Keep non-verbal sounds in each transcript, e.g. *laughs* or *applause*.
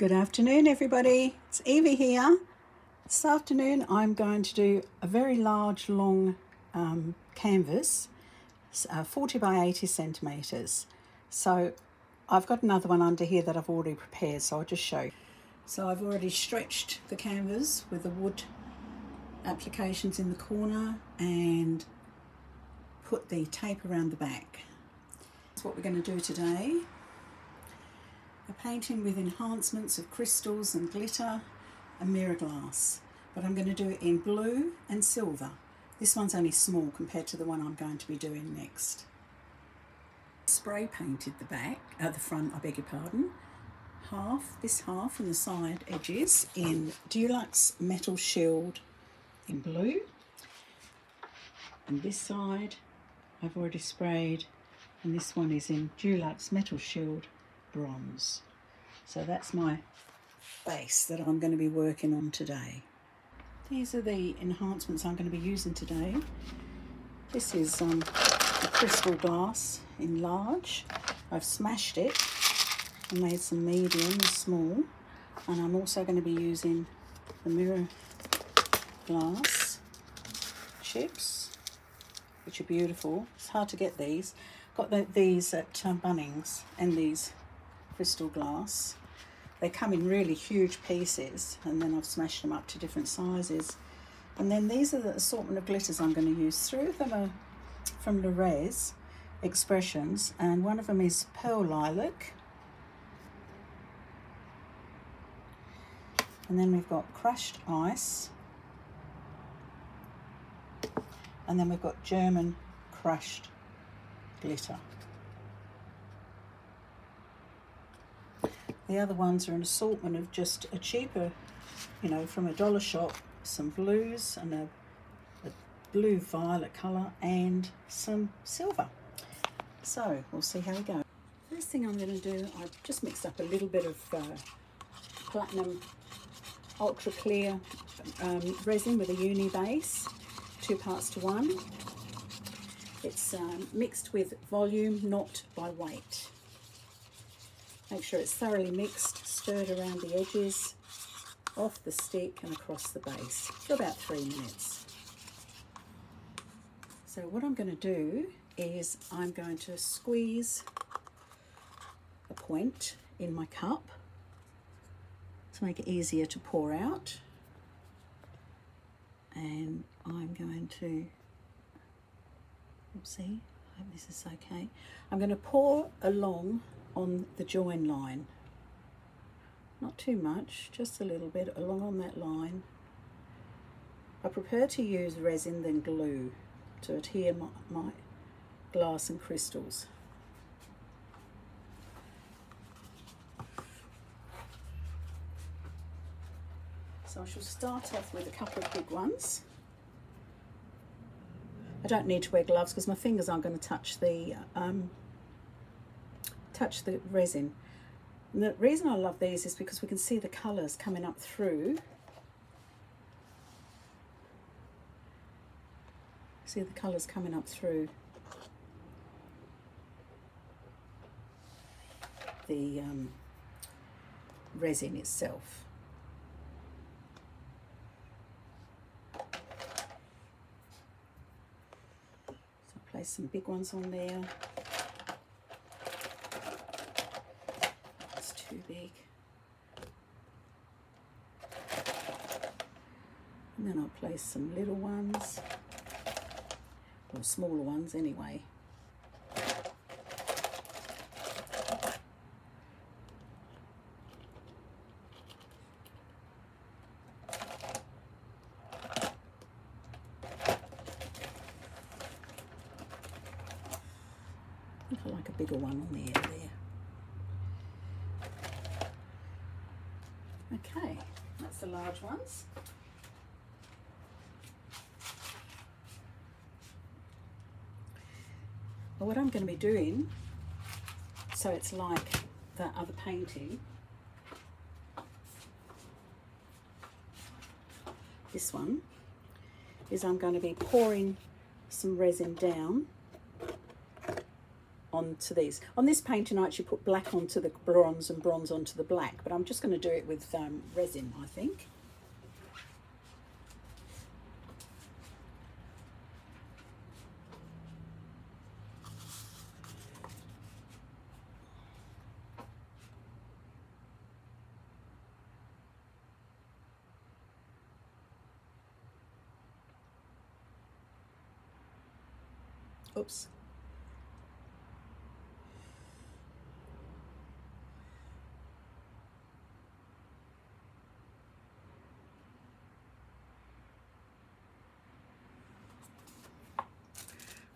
Good afternoon, everybody. It's Evie here. This afternoon, I'm going to do a very large, long um, canvas, uh, 40 by 80 centimetres. So I've got another one under here that I've already prepared, so I'll just show you. So I've already stretched the canvas with the wood applications in the corner and put the tape around the back. That's what we're going to do today. A painting with enhancements of crystals and glitter and mirror glass. But I'm going to do it in blue and silver. This one's only small compared to the one I'm going to be doing next. Spray painted the back, uh, the front, I beg your pardon, half, this half and the side edges in Dulux Metal Shield in blue. And this side I've already sprayed and this one is in Dulux Metal Shield bronze. So that's my base that I'm going to be working on today. These are the enhancements I'm going to be using today. This is um, a crystal glass in large. I've smashed it and made some medium and small. And I'm also going to be using the mirror glass chips, which are beautiful. It's hard to get these. Got the, these at um, Bunnings and these crystal glass. They come in really huge pieces and then I've smashed them up to different sizes. And then these are the assortment of glitters I'm going to use. Three of them are from LéRez Expressions and one of them is Pearl Lilac. And then we've got Crushed Ice. And then we've got German Crushed Glitter. The other ones are an assortment of just a cheaper, you know, from a dollar shop, some blues and a, a blue violet colour and some silver. So we'll see how we go. First thing I'm going to do, I've just mixed up a little bit of uh, platinum ultra clear um, resin with a uni base, two parts to one. It's um, mixed with volume, not by weight. Make sure it's thoroughly mixed, stirred around the edges, off the stick and across the base for about three minutes. So what I'm going to do is I'm going to squeeze a point in my cup to make it easier to pour out. And I'm going to, see, I hope this is okay. I'm going to pour along on the join line. Not too much, just a little bit along on that line. I prefer to use resin than glue to adhere my, my glass and crystals. So I shall start off with a couple of big ones. I don't need to wear gloves because my fingers aren't going to touch the um, touch the resin. And the reason I love these is because we can see the colours coming up through. See the colours coming up through the um, resin itself. So place some big ones on there. too big. And then I'll place some little ones, or smaller ones anyway. I like a bigger one on the end there. Okay, that's the large ones. What I'm going to be doing, so it's like that other painting, this one, is I'm going to be pouring some resin down onto these. On this painting I actually put black onto the bronze and bronze onto the black, but I'm just going to do it with um, resin, I think.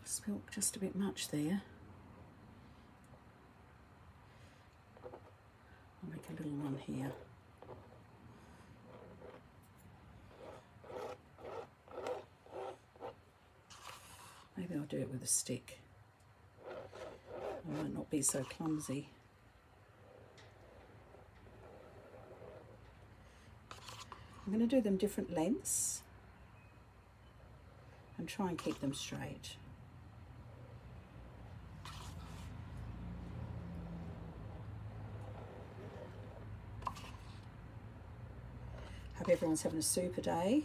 Spilt just a bit much there. I'll make a little one here. Maybe I'll do it with stick. I might not be so clumsy. I'm going to do them different lengths and try and keep them straight. Hope everyone's having a super day.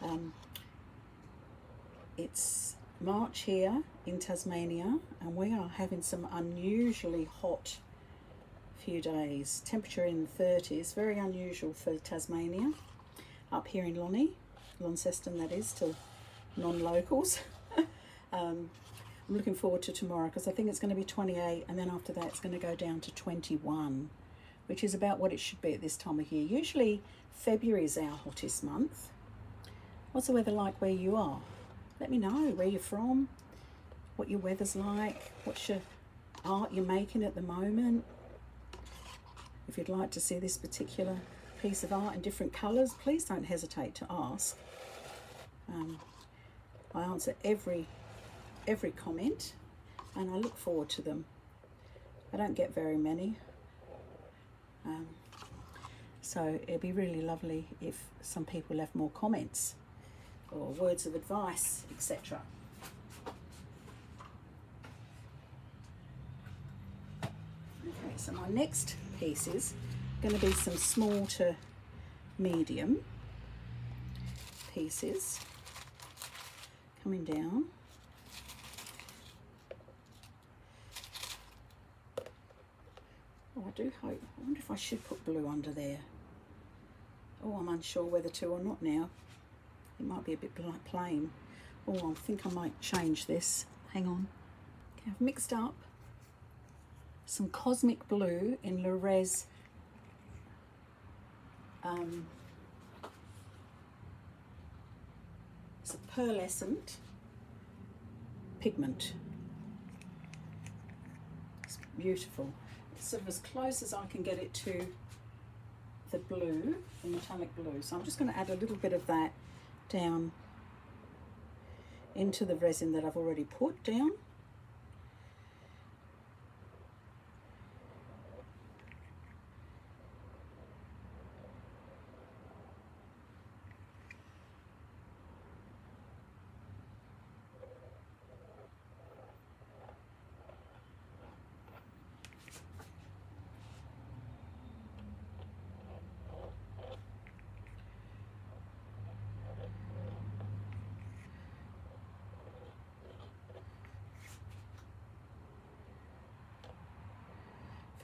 Um, it's March here in Tasmania and we are having some unusually hot few days. Temperature in the 30s, very unusual for Tasmania. Up here in Lonnie, Launceston that is, to non-locals. *laughs* um, I'm looking forward to tomorrow because I think it's going to be 28 and then after that it's going to go down to 21 which is about what it should be at this time of year. Usually February is our hottest month. What's the weather like where you are? Let me know where you're from, what your weather's like, what's your art you're making at the moment. If you'd like to see this particular piece of art in different colours, please don't hesitate to ask. Um, I answer every every comment and I look forward to them. I don't get very many. Um, so it'd be really lovely if some people left more comments or words of advice, etc. Okay, so my next piece is going to be some small to medium pieces coming down. Oh, I do hope. I wonder if I should put blue under there. Oh, I'm unsure whether to or not now. It might be a bit plain. Oh, I think I might change this. Hang on. Okay, I've mixed up some Cosmic Blue in LéRez um, it's a pearlescent pigment. It's beautiful. It's sort of as close as I can get it to the blue, the metallic blue. So I'm just going to add a little bit of that down into the resin that I've already put down.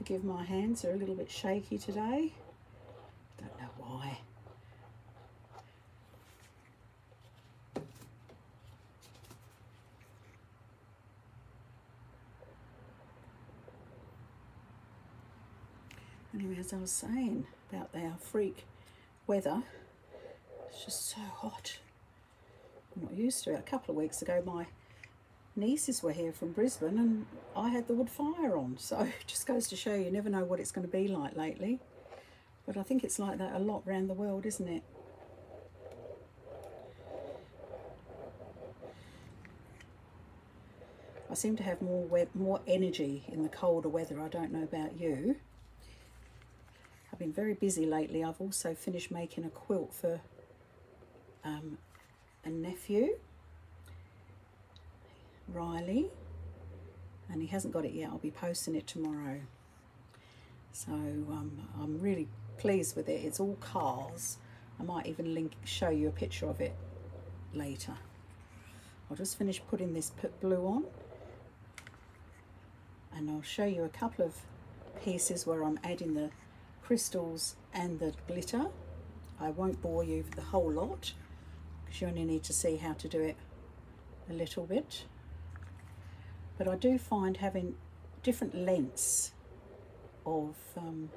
Forgive my hands, they're a little bit shaky today. Don't know why. Anyway, as I was saying about our uh, freak weather, it's just so hot. I'm not used to it. A couple of weeks ago, my nieces were here from Brisbane and I had the wood fire on. So *laughs* it just goes to show you never know what it's going to be like lately. But I think it's like that a lot around the world, isn't it? I seem to have more more energy in the colder weather. I don't know about you. I've been very busy lately. I've also finished making a quilt for um, a nephew Rylee. and he hasn't got it yet. I'll be posting it tomorrow. So um, I'm really pleased with it. It's all cars. I might even link show you a picture of it later. I'll just finish putting this blue on and I'll show you a couple of pieces where I'm adding the crystals and the glitter. I won't bore you with the whole lot because you only need to see how to do it a little bit. But I do find having different lengths of um,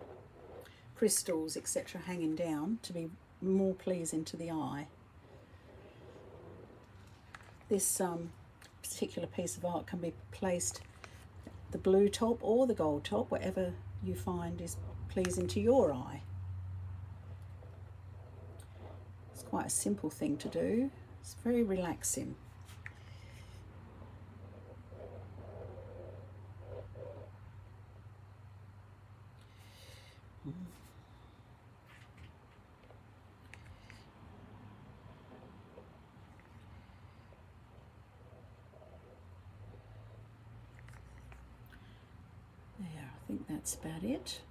crystals, etc., hanging down to be more pleasing to the eye. This um, particular piece of art can be placed the blue top or the gold top, whatever you find is pleasing to your eye. It's quite a simple thing to do. It's very relaxing. Think that's about it.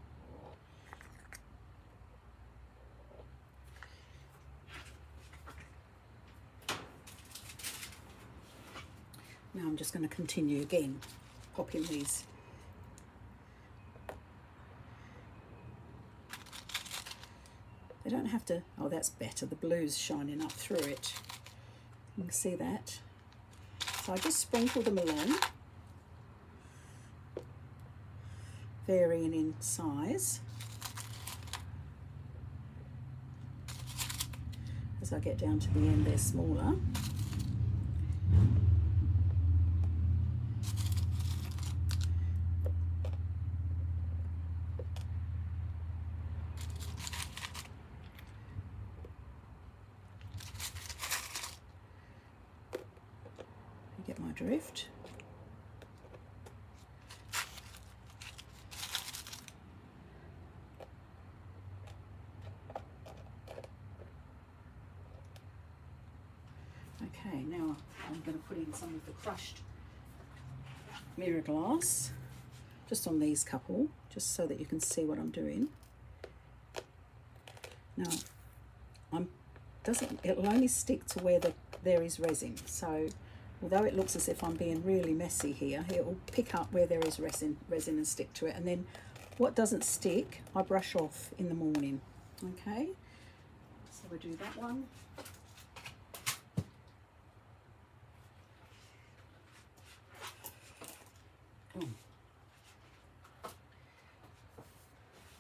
Now I'm just going to continue again, popping these They don't have to, oh that's better, the blue's shining up through it. You can see that. So I just sprinkle them along. Varying in size. As I get down to the end, they're smaller. Get my drift. Okay, now I'm going to put in some of the crushed mirror glass just on these couple, just so that you can see what I'm doing. Now, I'm doesn't it'll only stick to where the there is resin. So although it looks as if I'm being really messy here, it will pick up where there is resin, resin and stick to it. And then what doesn't stick, I brush off in the morning. Okay, so we do that one.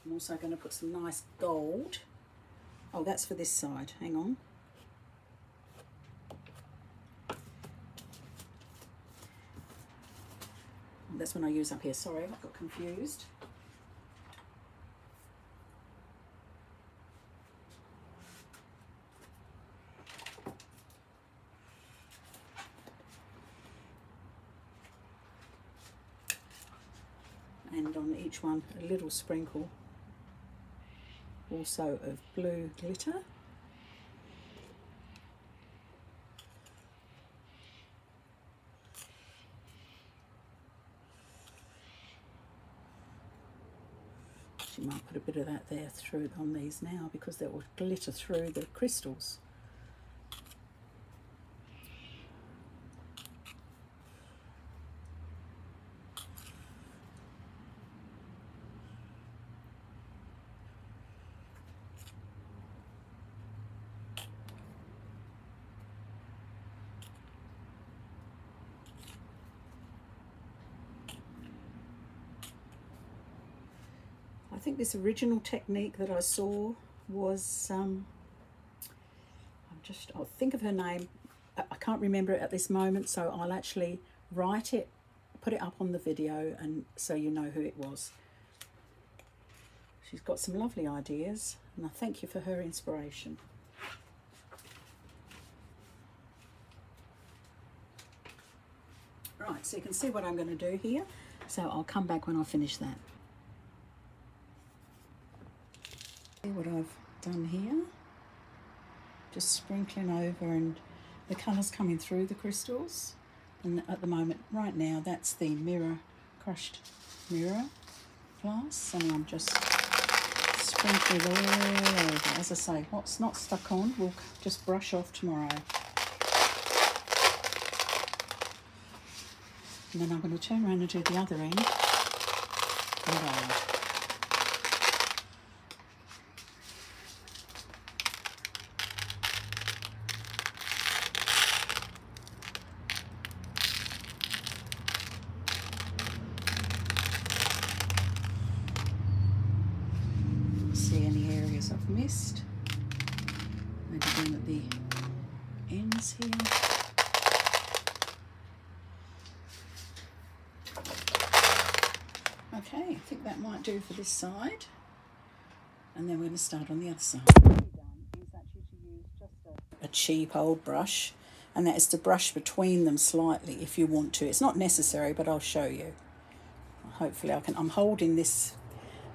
I'm also going to put some nice gold. Oh, that's for this side. Hang on. That's when I use up here. Sorry, I got confused. and on each one a little sprinkle also of blue glitter. You might put a bit of that there through on these now because that will glitter through the crystals. This original technique that I saw was, um, I'm just, I'll think of her name. I can't remember it at this moment, so I'll actually write it, put it up on the video, and so you know who it was. She's got some lovely ideas, and I thank you for her inspiration. Right, so you can see what I'm going to do here. So I'll come back when I finish that. What I've done here. Just sprinkling over and the colours coming through the crystals. And at the moment, right now, that's the mirror, crushed mirror glass. And I'm just sprinkling all over. As I say, what's not stuck on, we'll just brush off tomorrow. And then I'm going to turn around and do the other end. See any areas I've missed? Maybe down at the ends here. Okay, I think that might do for this side. And then we're going to start on the other side. A cheap old brush, and that is to brush between them slightly if you want to. It's not necessary, but I'll show you. Hopefully, I can. I'm holding this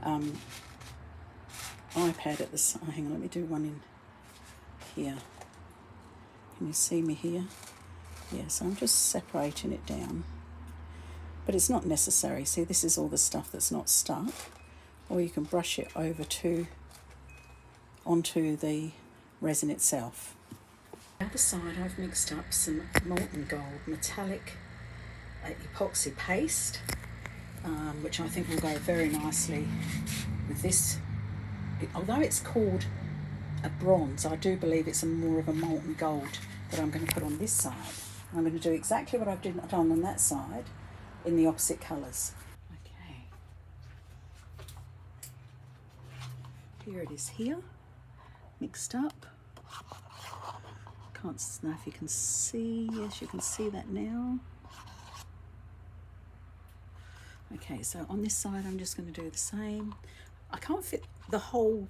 um, iPad at the side. Hang on, let me do one in here. Can you see me here? Yes, I'm just separating it down but it's not necessary. See, this is all the stuff that's not stuck. Or you can brush it over to onto the resin itself. The other side I've mixed up some molten gold metallic uh, epoxy paste, um, which I think will go very nicely with this. Although it's called a bronze, I do believe it's more of a molten gold that I'm going to put on this side. I'm going to do exactly what I've done on that side, in the opposite colours. Okay. Here it is here, mixed up. Can't know if you can see. Yes, you can see that now. Okay, so on this side I'm just going to do the same. I can't fit the whole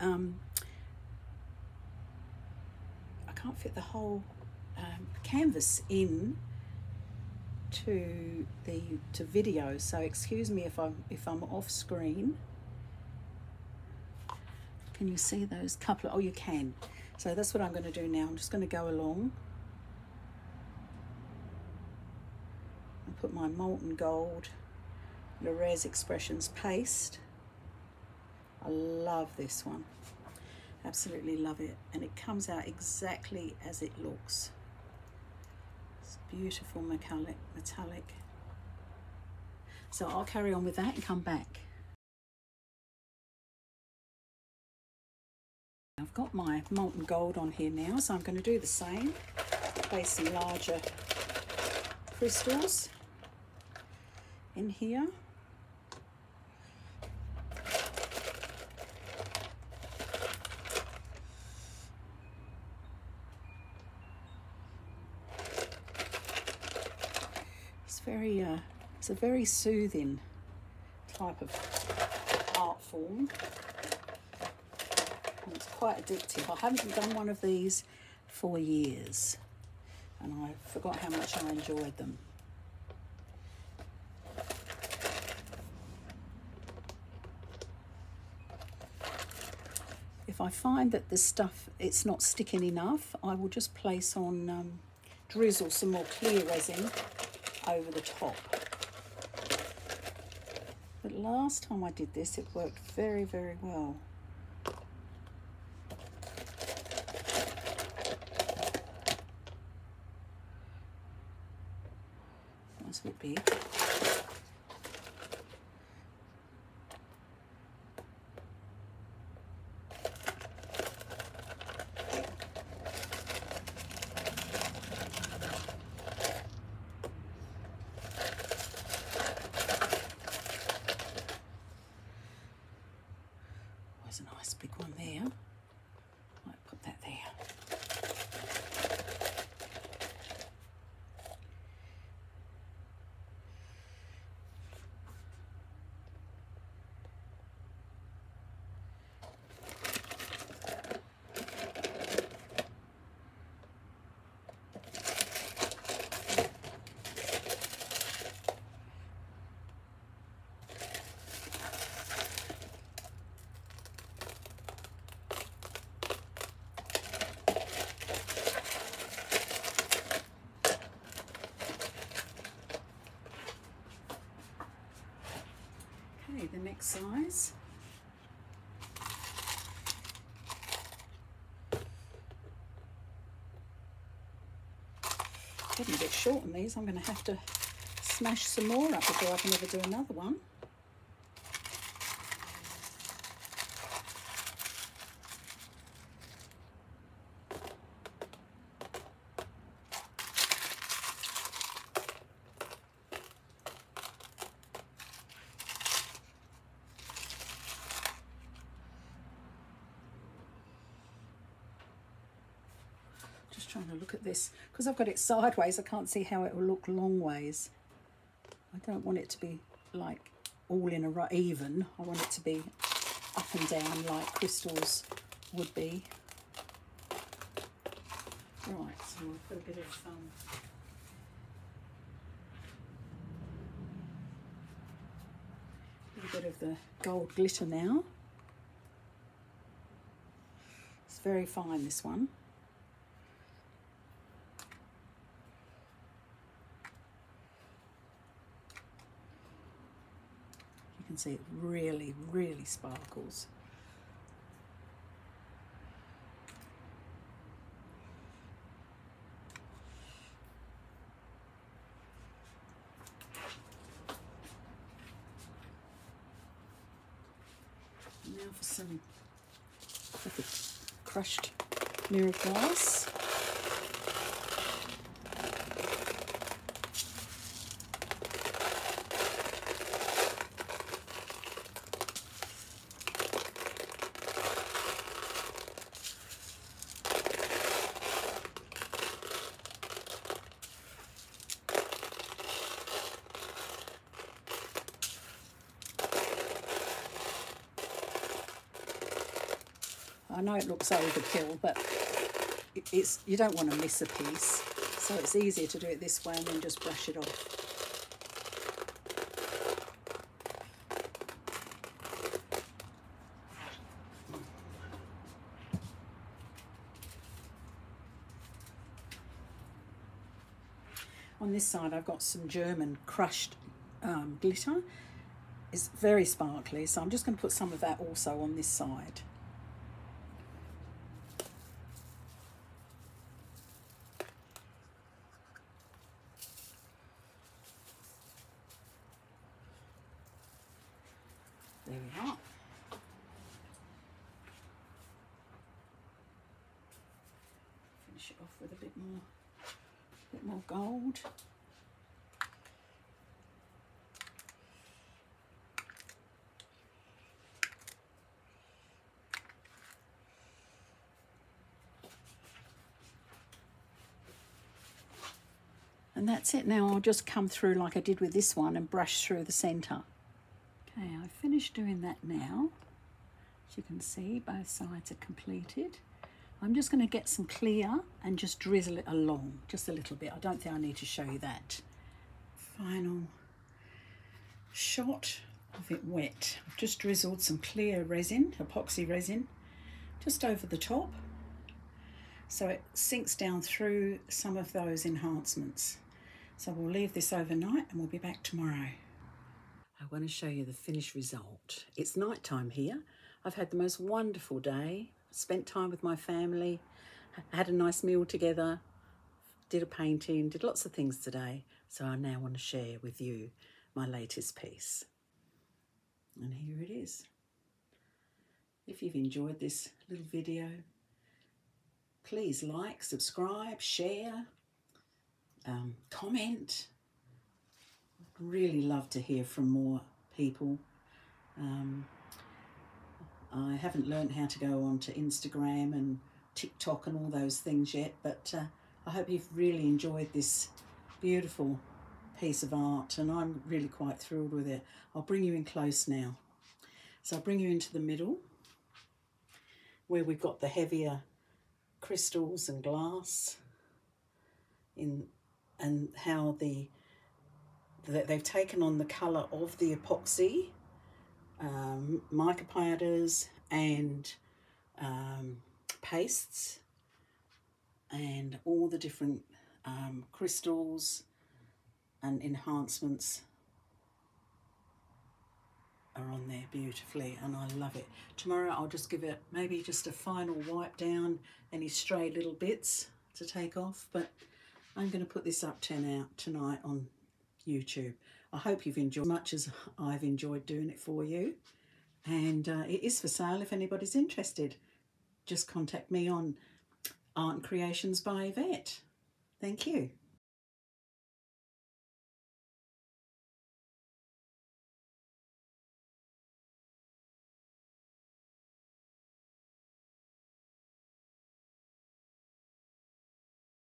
um, I can't fit the whole um, canvas in to the to video so excuse me if I'm if I'm off screen can you see those couple of, oh you can. So that's what I'm going to do now. I'm just going to go along and put my molten gold LéRez Expressions paste. I love this one. Absolutely love it. And it comes out exactly as it looks. It's beautiful metallic metallic. So I'll carry on with that and come back I've got my molten gold on here now so I'm going to do the same place some larger crystals in here It's very, uh, it's a very soothing type of art form. Quite addictive. I haven't done one of these for years and I forgot how much I enjoyed them. If I find that the stuff, it's not sticking enough, I will just place on, um, drizzle some more clear resin over the top. But last time I did this, it worked very, very well. The next size. Getting a bit short on these. I'm going to have to smash some more up before I can ever do another one. Just trying to look at this. Because I've got it sideways, I can't see how it will look long ways. I don't want it to be like all in a right even. I want it to be up and down like crystals would be. Right, so we'll put a bit of um, a bit of the gold glitter now. It's very fine this one. Can see it really, really sparkles. Now for some crushed mirror glass. Know it looks overkill, but it's you don't want to miss a piece. So it's easier to do it this way and then just brush it off. On this side I've got some German crushed um, glitter. It's very sparkly, so I'm just going to put some of that also on this side. There we are. Finish it off with a bit more, bit more gold. And that's it now. I'll just come through like I did with this one and brush through the centre. Okay, I've finished doing that now. As you can see, both sides are completed. I'm just going to get some clear and just drizzle it along just a little bit. I don't think I need to show you that. Final shot of it wet. I've just drizzled some clear resin, epoxy resin, just over the top. So it sinks down through some of those enhancements. So we'll leave this overnight and we'll be back tomorrow. I want to show you the finished result. It's night time here. I've had the most wonderful day, spent time with my family, had a nice meal together, did a painting, did lots of things today. So I now want to share with you my latest piece. And here it is. If you've enjoyed this little video, please like, subscribe, share, um, comment really love to hear from more people. Um, I haven't learned how to go onto Instagram and TikTok and all those things yet, but uh, I hope you've really enjoyed this beautiful piece of art and I'm really quite thrilled with it. I'll bring you in close now. So I'll bring you into the middle where we've got the heavier crystals and glass in and how the that they've taken on the colour of the epoxy, um, mica powders and um, pastes and all the different um, crystals and enhancements are on there beautifully and I love it. Tomorrow I'll just give it maybe just a final wipe down any stray little bits to take off but I'm going to put this up 10 out tonight on YouTube. I hope you've enjoyed as much as I've enjoyed doing it for you and uh, it is for sale if anybody's interested. Just contact me on Art Creations by Yvette. Thank you.